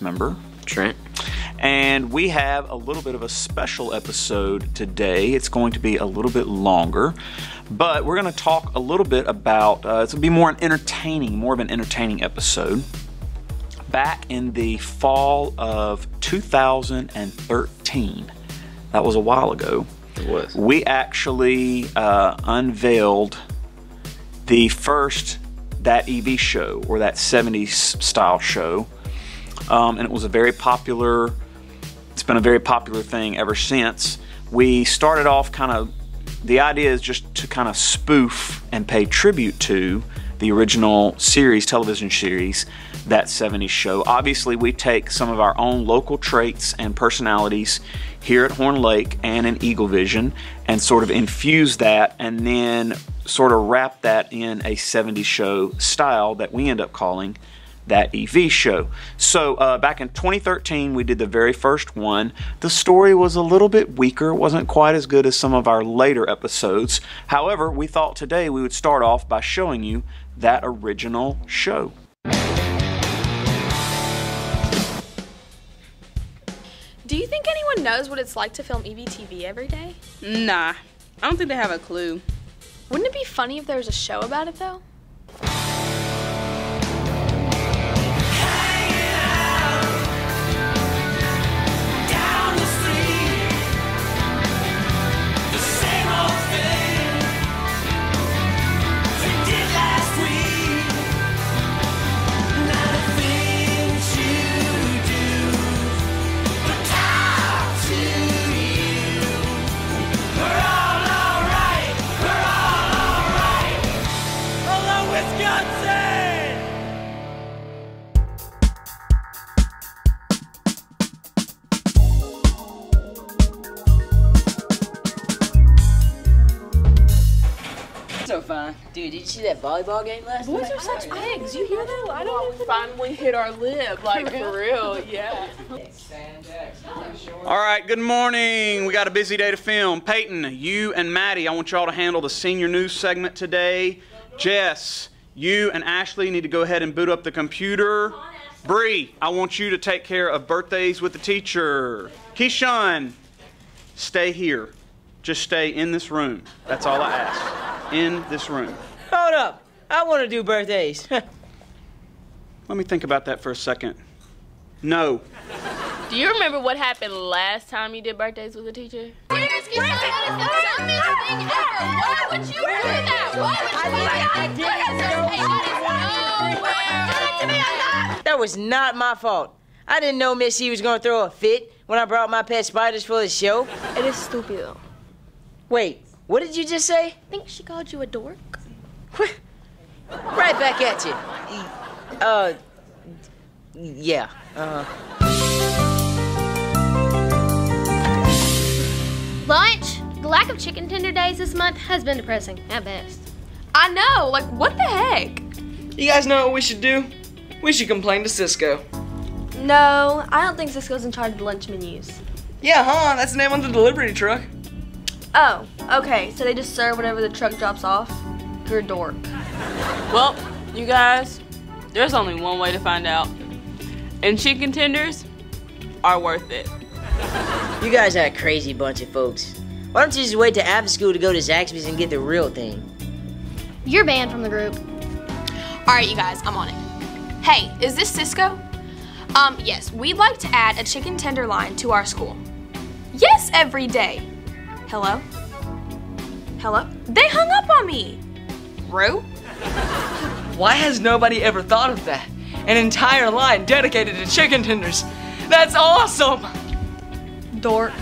cast member Trent. and we have a little bit of a special episode today. It's going to be a little bit longer, but we're going to talk a little bit about uh, it's going to be more an entertaining, more of an entertaining episode. Back in the fall of 2013, that was a while ago, It was. we actually uh, unveiled the first that EV show or that 70s style show. Um, and it was a very popular, it's been a very popular thing ever since. We started off kind of, the idea is just to kind of spoof and pay tribute to the original series, television series, that 70s show. Obviously, we take some of our own local traits and personalities here at Horn Lake and in Eagle Vision and sort of infuse that and then sort of wrap that in a 70s show style that we end up calling that EV show. So uh, back in 2013, we did the very first one. The story was a little bit weaker, wasn't quite as good as some of our later episodes. However, we thought today we would start off by showing you that original show. Do you think anyone knows what it's like to film E EVTV every day? Nah, I don't think they have a clue. Wouldn't it be funny if there was a show about it though? Dude, did you see that volleyball game last Boys night? are such pigs. You hear that? I don't We finally hit our lib, like for real, yeah. All right, good morning. We got a busy day to film. Peyton, you and Maddie, I want y'all to handle the senior news segment today. Jess, you and Ashley need to go ahead and boot up the computer. Bree, I want you to take care of birthdays with the teacher. Keyshawn, stay here. Just stay in this room. That's all I ask. In this room. Hold up. I want to do birthdays. Let me think about that for a second. No. Do you remember what happened last time you did birthdays with a teacher? that was not my fault. I didn't know Miss E was going to throw a fit when I brought my pet spiders for the show. It is stupid though. Wait, what did you just say? I think she called you a dork. Right back at you. Uh, yeah. Uh, Lunch? The lack of chicken tender days this month has been depressing at best. I know. Like what the heck? You guys know what we should do? We should complain to Sysco. No, I don't think Sysco's in charge of the lunch menus. Yeah, huh? That's the name on the delivery truck. Oh, okay. So they just serve whatever the truck drops off. You're a dork. Well, you guys, there's only one way to find out. And chicken tenders are worth it. you guys are a crazy bunch of folks. Why don't you just wait to after school to go to Zaxby's and get the real thing? You're banned from the group. All right, you guys, I'm on it. Hey, is this Sysco? Um, yes, we'd like to add a chicken tender line to our school. Yes, every day. Hello? Hello? They hung up on me. Rue? Why has nobody ever thought of that? An entire line dedicated to chicken tenders. That's awesome! Dork.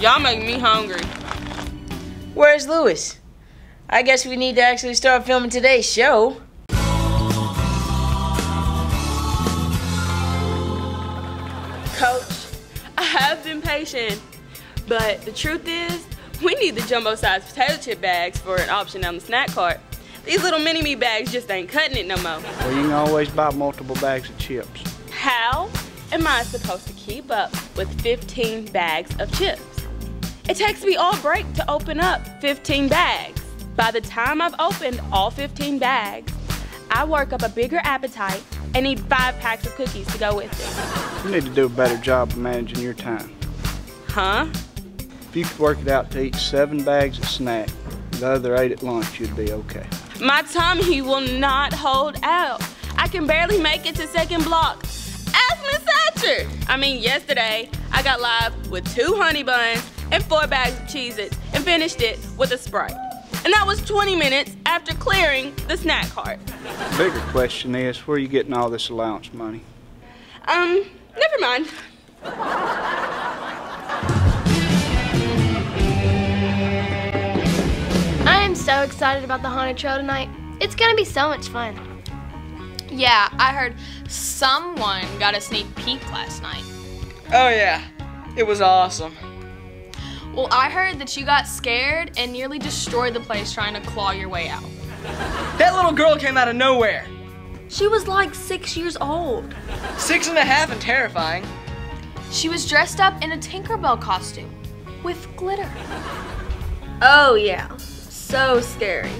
Y'all make me hungry. Where's Lewis? I guess we need to actually start filming today's show. Coach, I have been patient, but the truth is, we need the jumbo-sized potato chip bags for an option on the snack cart. These little mini-me bags just ain't cutting it no more. Well, you can always buy multiple bags of chips. How am I supposed to keep up with 15 bags of chips? It takes me all break to open up 15 bags. By the time I've opened all 15 bags, I work up a bigger appetite and need five packs of cookies to go with it. You need to do a better job of managing your time. Huh? If you could work it out to eat seven bags of snack, the other eight at lunch, you'd be okay. My tummy will not hold out. I can barely make it to second block. Ask Miss Thatcher. I mean, yesterday I got live with two honey buns and four bags of Cheez-Its and finished it with a Sprite. And that was 20 minutes after clearing the snack cart. The bigger question is, where are you getting all this allowance money? Um, never mind. So excited about the haunted trail tonight. It's gonna be so much fun. Yeah, I heard someone got a sneak peek last night. Oh yeah, it was awesome. Well, I heard that you got scared and nearly destroyed the place trying to claw your way out. That little girl came out of nowhere. She was like six years old. Six and a half and terrifying. She was dressed up in a Tinkerbell costume with glitter. Oh yeah, so scary.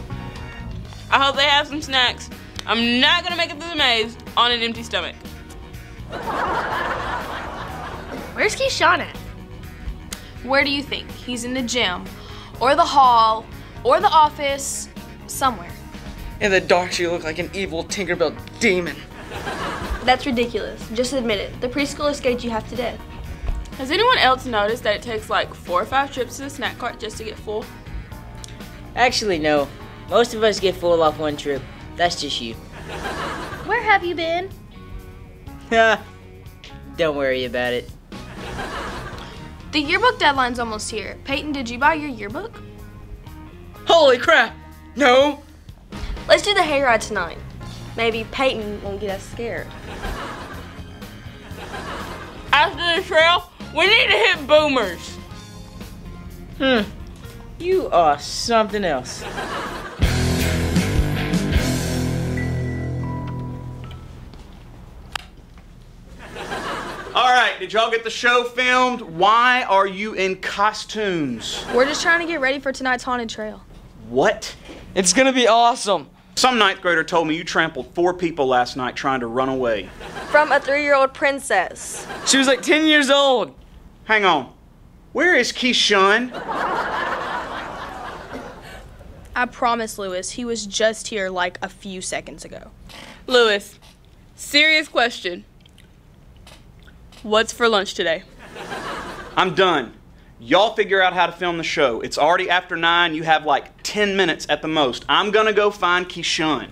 I hope they have some snacks. I'm not gonna make it through the maze on an empty stomach. Where's Keyshawn at? Where do you think? He's in the gym, or the hall, or the office, somewhere. In the dark, you look like an evil Tinkerbell demon. That's ridiculous. Just admit it. The preschooler scared you half to death. Has anyone else noticed that it takes like four or five trips to the snack cart just to get full? Actually, no. Most of us get full off one trip. That's just you. Where have you been? Don't worry about it. The yearbook deadline's almost here. Peyton, did you buy your yearbook? Holy crap! No! Let's do the hayride tonight. Maybe Peyton won't get us scared. After the trail, we need to hit boomers. Hmm. You are something else. All right, did y'all get the show filmed? Why are you in costumes? We're just trying to get ready for tonight's haunted trail. What? It's gonna be awesome. Some ninth grader told me you trampled four people last night trying to run away. From a three-year-old princess. She was like 10 years old. Hang on. Where is Keishun? I promise, Lewis, he was just here like a few seconds ago. Lewis, serious question. What's for lunch today? I'm done. Y'all figure out how to film the show. It's already after nine. You have like 10 minutes at the most. I'm gonna go find Keishun.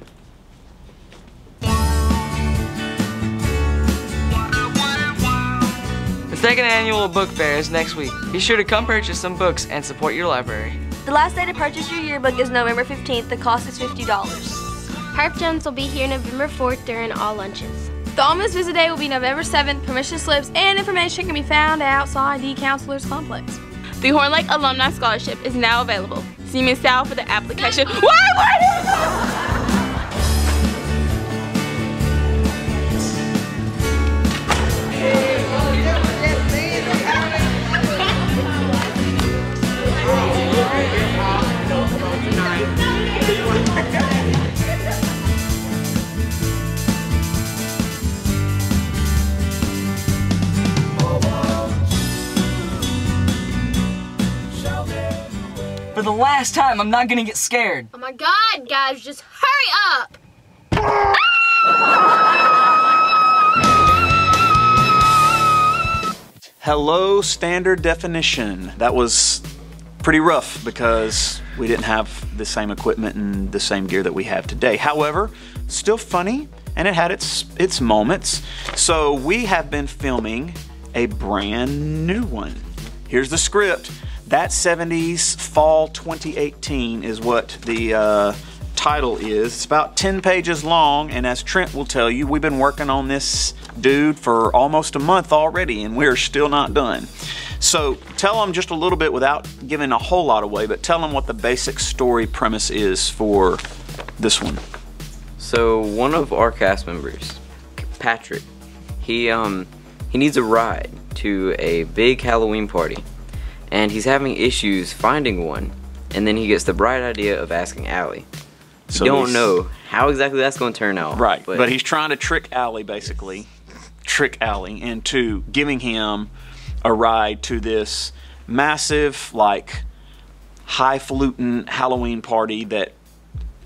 The second annual book fair is next week. Be sure to come purchase some books and support your library. The last day to purchase your yearbook is November 15th. The cost is $50. Herff Jones will be here November 4th during all lunches. The Ole Miss Visit Day will be November 7th. Permission slips and information can be found outside the Counselor's Complex. The Horn Lake Alumni Scholarship is now available. See Miss Sal for the application. Wait, what? The last time, I'm not gonna get scared. Oh my god, guys, just hurry up! Hello, standard definition. That was pretty rough because we didn't have the same equipment and the same gear that we have today. However, still funny and it had its its moments. So we have been filming a brand new one. Here's the script. That 70s Fall 2018 is what the uh, title is. It's about 10 pages long, and as Trent will tell you, we've been working on this dude for almost a month already, and we're still not done. So tell them just a little bit without giving a whole lot away, but tell them what the basic story premise is for this one. So one of our cast members, Patrick, he um he needs a ride to a big Halloween party, and he's having issues finding one. And then he gets the bright idea of asking Allie. So you don't know how exactly that's going to turn out. Right, but, he's trying to trick Allie, basically, trick Allie into giving him a ride to this massive, like, highfalutin Halloween party that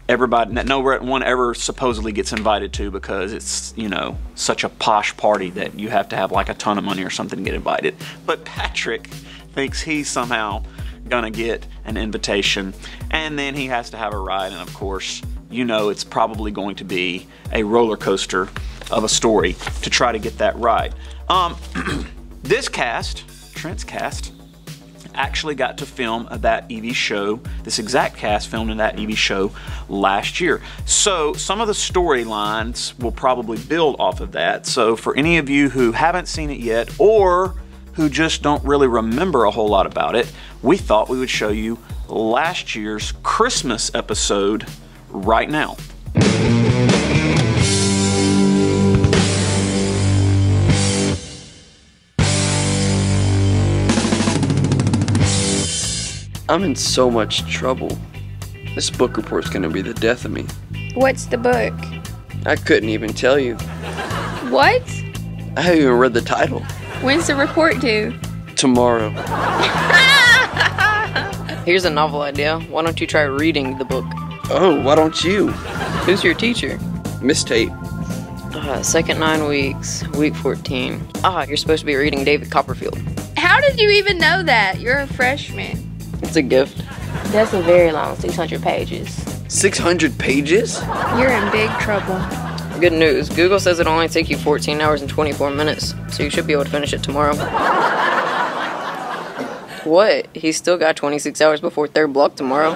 everybody, that no one ever supposedly gets invited to because it's, you know, such a posh party that you have to have like a ton of money or something to get invited. But Patrick thinks he's somehow gonna get an invitation, and then he has to have a ride, and of course, you know it's probably going to be a roller coaster of a story to try to get that ride. Um, this cast, Trent's cast, actually got to film that EV show, this exact cast filmed in that EV show last year. So some of the storylines will probably build off of that. So for any of you who haven't seen it yet or who just don't really remember a whole lot about it, we thought we would show you last year's Christmas episode right now. I'm in so much trouble. This book report's gonna be the death of me. What's the book? I couldn't even tell you. What? I haven't even read the title. When's the report due? Tomorrow. Here's a novel idea. Why don't you try reading the book? Oh, why don't you? Who's your teacher? Miss Tate. Uh, second nine weeks, week 14. Ah, you're supposed to be reading David Copperfield. How did you even know that? You're a freshman. It's a gift. That's a very long 600 pages. 600 pages? You're in big trouble. Good news. Google says it'll only take you 14 hours and 24 minutes, so you should be able to finish it tomorrow. what? He's still got 26 hours before third block tomorrow.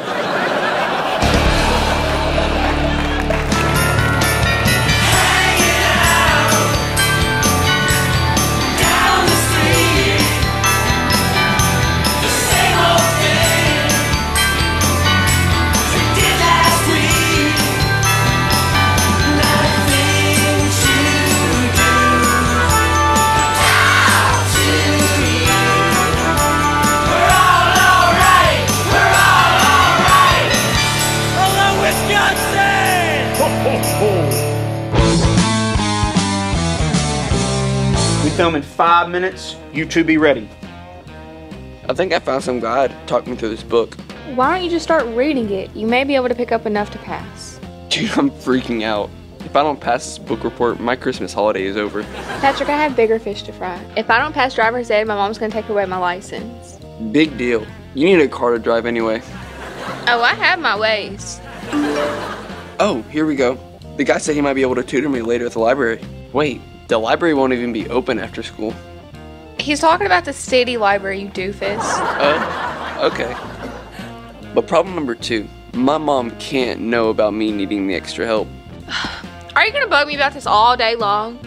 Five minutes. You two be ready. I think I found some guy to talk me through this book. Why don't you just start reading it? You may be able to pick up enough to pass. Dude, I'm freaking out. If I don't pass this book report, my Christmas holiday is over. Patrick, I have bigger fish to fry. If I don't pass driver's ed, my mom's gonna take away my license. Big deal. You need a car to drive anyway. Oh, I have my ways. Oh, here we go. The guy said he might be able to tutor me later at the library. Wait, the library won't even be open after school. He's talking about the city library, you doofus. Oh, okay. But problem number two, my mom can't know about me needing the extra help. Are you gonna bug me about this all day long?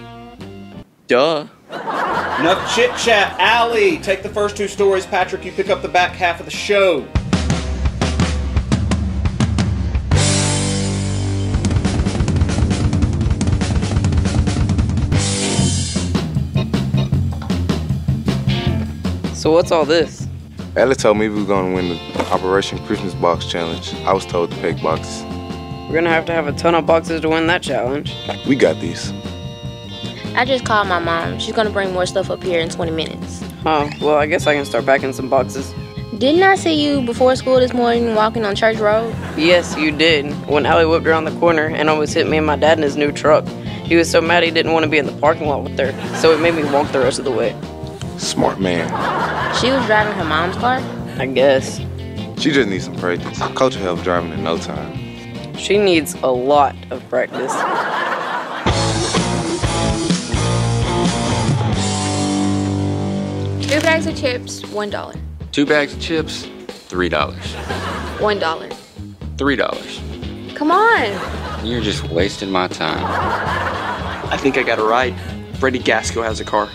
Duh. Enough chit chat. Allie, take the first two stories. Patrick, you pick up the back half of the show. So what's all this? Ella told me we were gonna win the Operation Christmas Box Challenge. I was told to pick boxes. We're gonna have to have a ton of boxes to win that challenge. We got these. I just called my mom. She's gonna bring more stuff up here in 20 minutes. Oh, well, I guess I can start packing some boxes. Didn't I see you before school this morning walking on Church Road? Yes, you did. When Allie whipped around the corner and almost hit me and my dad in his new truck. He was so mad he didn't want to be in the parking lot with her, so it made me walk the rest of the way. Smart man. She was driving her mom's car? I guess. She just needs some practice. Coach will help driving in no time. She needs a lot of practice. Two bags of chips, one dollar. Two bags of chips, three dollars. One dollar. Three dollars. Come on. You're just wasting my time. I think I got a ride. Freddie Gasco has a car.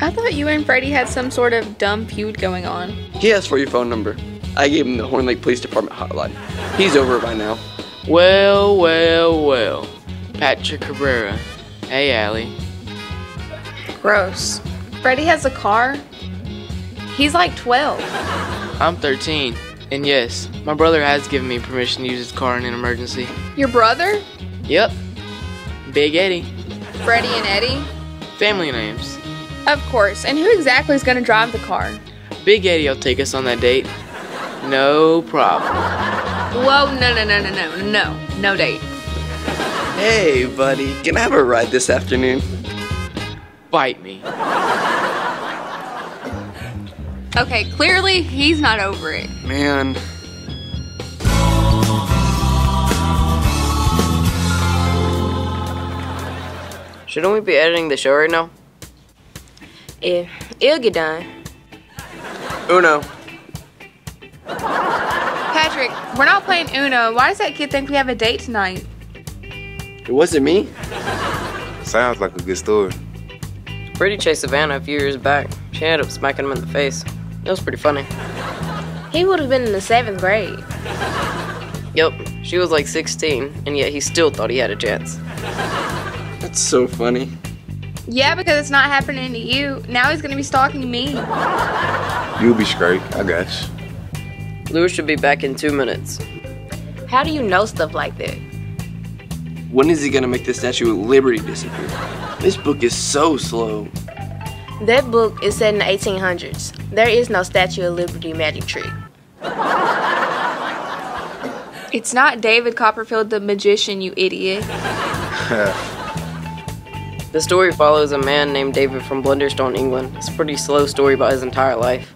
I thought you and Freddie had some sort of dumb feud going on. He asked for your phone number. I gave him the Horn Lake Police Department hotline. He's over it by now. Well, well, well. Patrick Cabrera. Hey, Allie. Gross. Freddie has a car? He's like 12. I'm 13. And yes, my brother has given me permission to use his car in an emergency. Your brother? Yep. Big Eddie. Freddie and Eddie? Family names. Of course. And who exactly is going to drive the car? Big Eddie will take us on that date. No problem. Whoa, no, no, no, no, no, no. No date. Hey, buddy, can I have a ride this afternoon? Bite me. Okay, clearly he's not over it. Man. Shouldn't we be editing the show right now? Yeah, it'll get done. Uno. Patrick, we're not playing Uno. Why does that kid think we have a date tonight? It wasn't me. Sounds like a good story. Brady chased Savannah a few years back. She ended up smacking him in the face. It was pretty funny. He would have been in the seventh grade. Yep, she was like 16, and yet he still thought he had a chance. That's so funny. Yeah, because it's not happening to you. Now he's going to be stalking me. You'll be straight. I guess. Lewis should be back in two minutes. How do you know stuff like that? When is he gonna make the Statue of Liberty disappear? This book is so slow. That book is set in the 1800s. There is no Statue of Liberty magic trick. It's not David Copperfield the magician, you idiot. The story follows a man named David from Blunderstone, England. It's a pretty slow story about his entire life.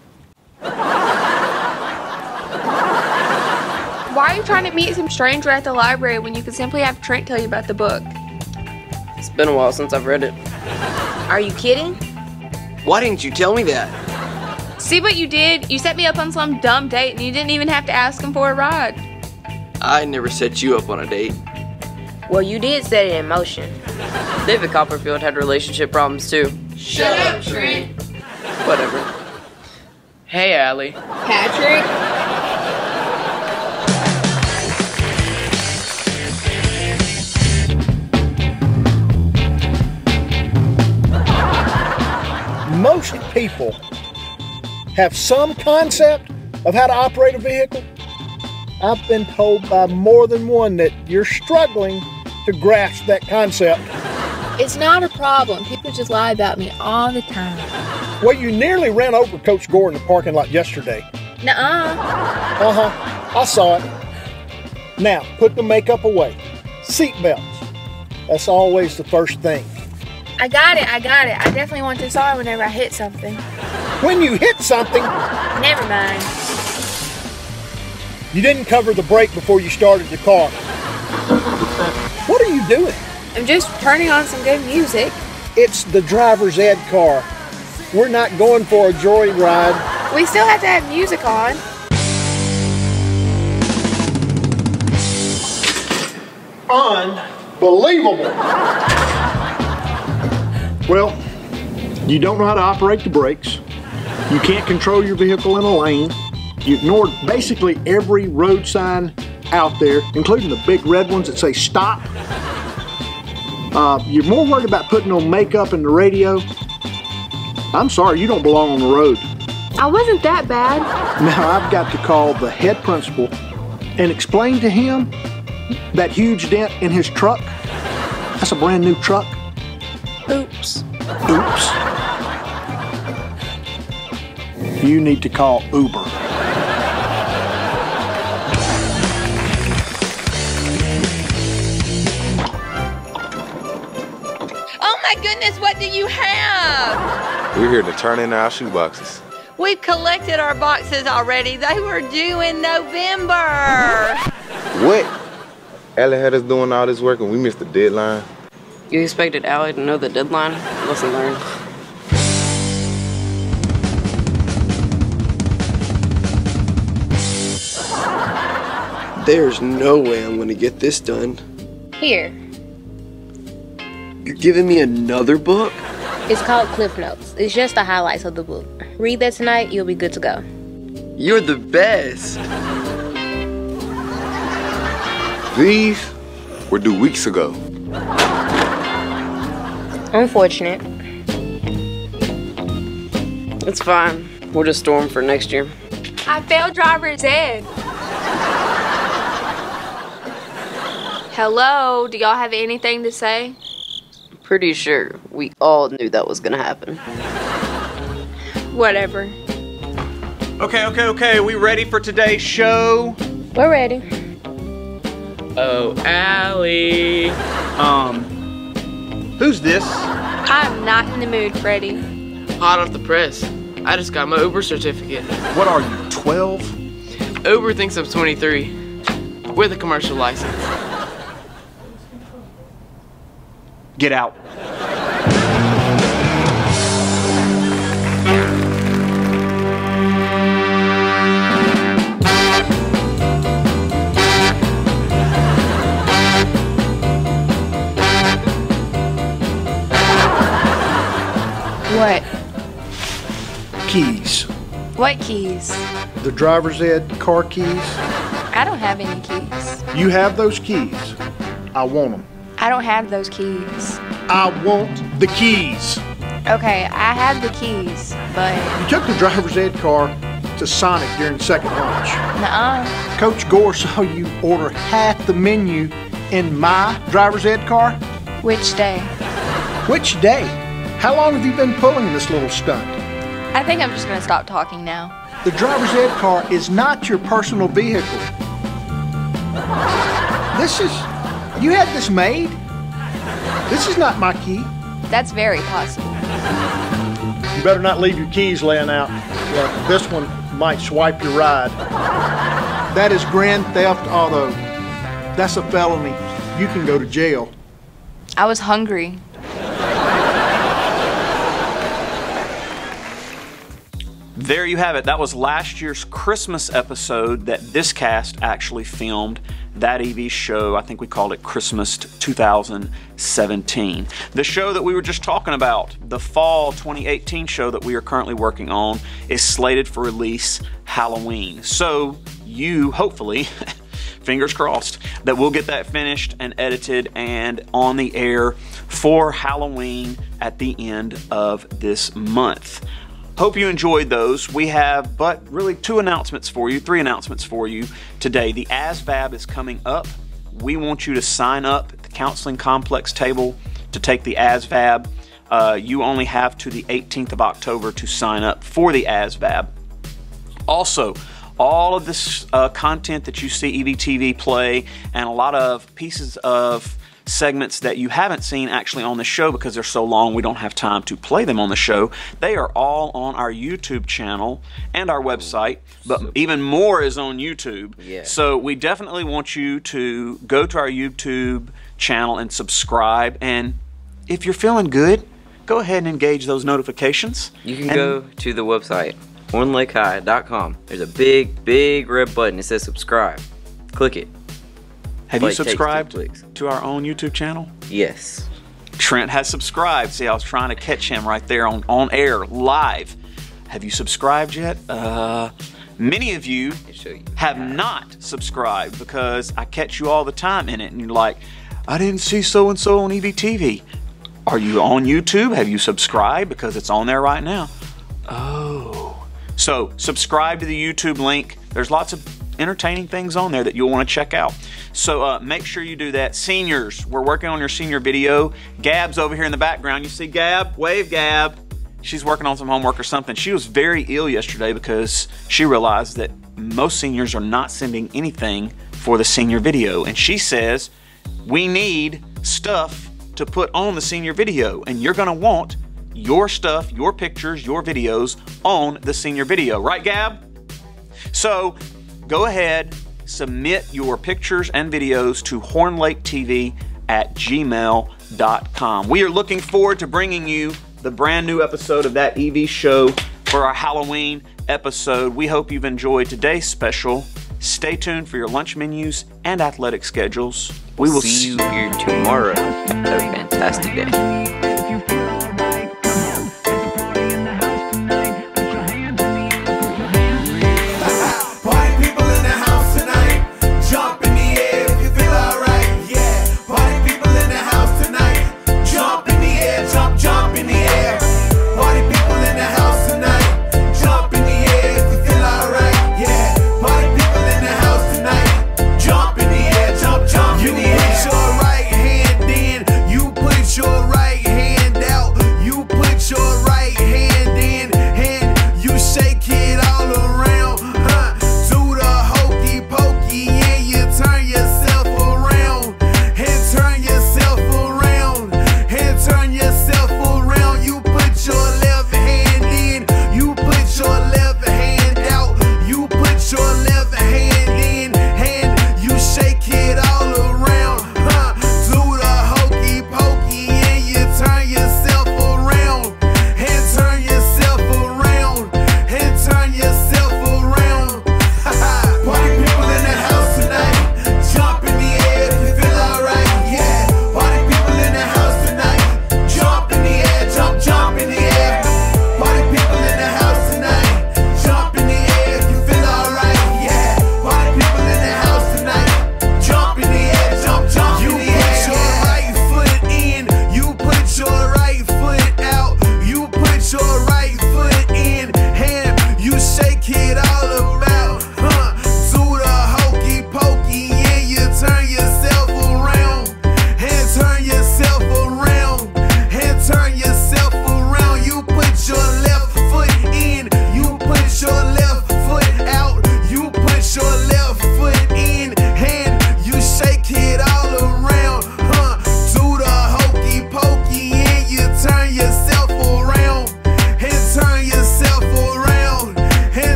Why are you trying to meet some stranger at the library when you could simply have Trent tell you about the book? It's been a while since I've read it. Are you kidding? Why didn't you tell me that? See what you did? You set me up on some dumb date and you didn't even have to ask him for a ride. I never set you up on a date. Well, you did set it in motion. David Copperfield had relationship problems too. Shut up, Trent. Whatever. Hey, Allie. Patrick? Most people have some concept of how to operate a vehicle. I've been told by more than one that you're struggling to grasp that concept. It's not a problem. People just lie about me all the time. Well, you nearly ran over Coach Gore in the parking lot yesterday. Nuh-uh. Uh-huh. I saw it. Now, put the makeup away. Seatbelts. That's always the first thing. I got it. I got it. I definitely want this on whenever I hit something. When you hit something, Never mind. you didn't cover the brake before you started the car. What are you doing? I'm just turning on some good music. It's the driver's ed car. We're not going for a joyride. We still have to have music on. Unbelievable. Well, you don't know how to operate the brakes. You can't control your vehicle in a lane. You ignored basically every road sign out there, including the big red ones that say stop. Uh, you're more worried about putting on makeup and the radio. I'm sorry, you don't belong on the road. I wasn't that bad. Now I've got to call the head principal and explain to him that huge dent in his truck. That's a brand new truck. Oops. Oops. You need to call Uber. We're here to turn in our shoe boxes. We've collected our boxes already. They were due in November. What? Allie had us doing all this work and we missed the deadline. You expected Allie to know the deadline? Lesson learned. There's no way I'm gonna get this done. Here, You're giving me another book? It's called Cliff Notes. It's just the highlights of the book. Read that tonight, you'll be good to go. You're the best. These were due weeks ago. Unfortunate. It's fine. We'll just store 'em for next year. I failed driver's ed. Hello, do y'all have anything to say? Pretty sure we all knew that was gonna happen. Whatever. Okay, okay, okay. We ready for today's show? We're ready. Oh, Allie. Um, who's this? I'm not in the mood, Freddie. Hot off the press. I just got my Uber certificate. What are you, 12? Uber thinks I'm 23 with a commercial license. Get out. What? Keys. What keys? The driver's ed car keys. I don't have any keys. You have those keys. I want them. I don't have those keys. I want the keys. Okay, I have the keys, but You took the driver's ed car to Sonic during second lunch. nuh-uh. Coach Gore saw you order half the menu in my driver's ed car. Which day? Which day? How long have you been pulling this little stunt? I think I'm just gonna stop talking now. The driver's ed car is not your personal vehicle. This is. You had this made? This is not my key. That's very possible. You better not leave your keys laying out. Look, this one might swipe your ride. That is grand theft auto. That's a felony. You can go to jail. I was hungry. There you have it. That was last year's Christmas episode that this cast actually filmed. That EV show, I think we called it Christmas 2017. The show that we were just talking about, the fall 2018 show that we are currently working on, is slated for release Halloween. So you, hopefully, fingers crossed, that we'll get that finished and edited and on the air for Halloween at the end of this month. Hope you enjoyed those. We have but really two announcements for you, three announcements for you today. The ASVAB is coming up. We want you to sign up at the Counseling Complex table to take the ASVAB. Uh, you only have to the 18th of October to sign up for the ASVAB. Also, all of this uh, content that you see EVTV play and a lot of pieces of segments that you haven't seen actually on the show because they're so long we don't have time to play them on the show. They are all on our YouTube channel and our website, but even more is on YouTube. Yeah. So we definitely want you to go to our YouTube channel and subscribe. And if you're feeling good, go ahead and engage those notifications. You can go to the website, hornlakehigh.com. There's a big, big red button It says subscribe. Click it. Have you it takes two subscribed to our own YouTube channel? Yes. Trent has subscribed. See, I was trying to catch him right there on, on air, live. Have you subscribed yet? Uh, many of you have not subscribed because I catch you all the time in it, and you're like, I didn't see so and so on EVTV. Are you on YouTube? Have you subscribed? Because it's on there right now. Oh. So, subscribe to the YouTube link. There's lots of entertaining things on there that you'll want to check out. So, uh, make sure you do that. Seniors, we're working on your senior video. Gab's over here in the background. You see Gab? Wave Gab. She's working on some homework or something. She was very ill yesterday because she realized that most seniors are not sending anything for the senior video. And she says, we need stuff to put on the senior video, and you're going to want your stuff, your pictures, your videos on the senior video. Right, Gab? So go ahead, submit your pictures and videos to hornlaketv at gmail.com. We are looking forward to bringing you the brand new episode of that EV show for our Halloween episode. We hope you've enjoyed today's special. Stay tuned for your lunch menus and athletic schedules. We will see you here tomorrow. Have a fantastic day.